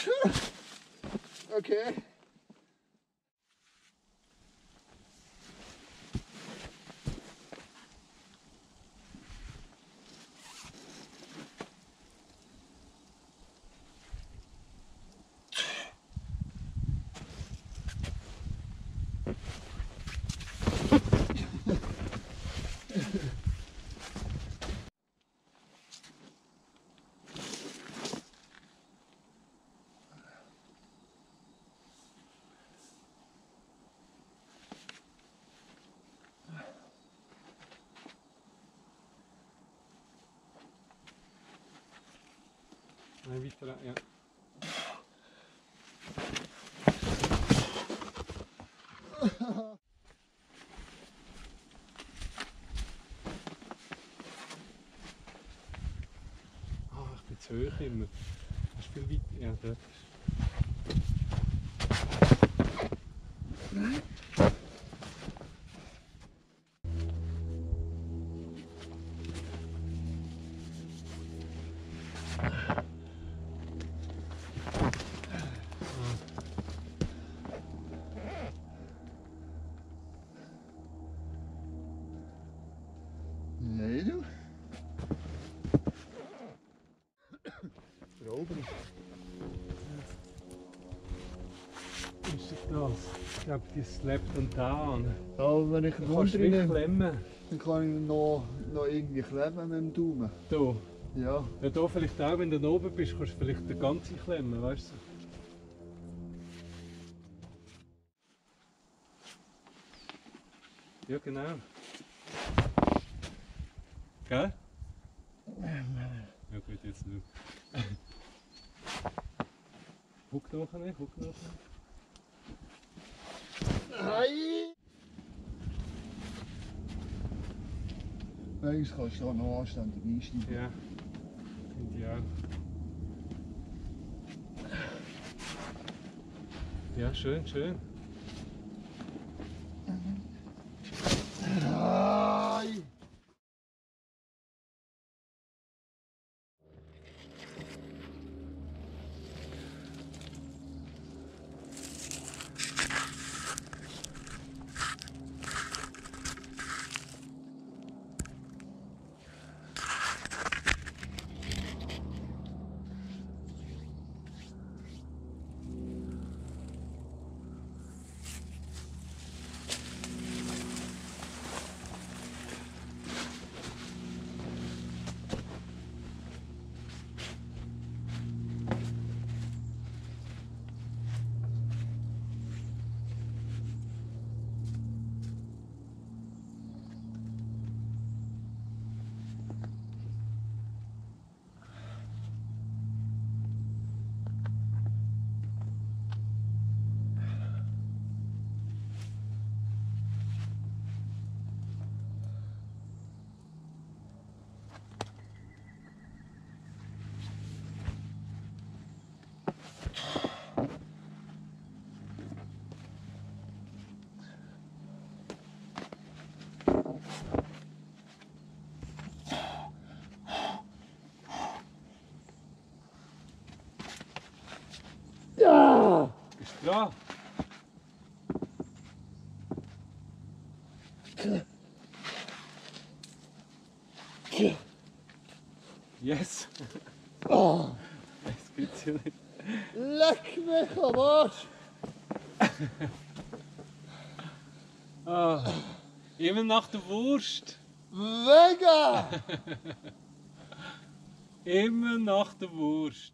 Okay. Nein, weiter, ja. Ah, ich bin zu hoch immer. Hast du viel weit? Ja, dort. Nee, Da oben. Ist das? Ich glaube, die slept und down. Ja, wenn ich kannst Hund klemmen. dann kann ich noch, noch irgendwie kleben mit dem Daumen. Da. Ja. Ja, da vielleicht auch, wenn du da oben bist, kannst du vielleicht den ganzen klemmen, weißt du? Ja, genau. Gell? Ja gut, jetzt nicht. Guck nachher, guck nachher. Nein! Manchmal kannst du da noch anständig einsteigen. Ja, finde ich auch. Ja, schön, schön. Nein! Dran? Yes! Oh, Das gibt's ja nicht. leck mich am Arsch! Ah, immer nach der Wurst. Mega! Immer nach der Wurst.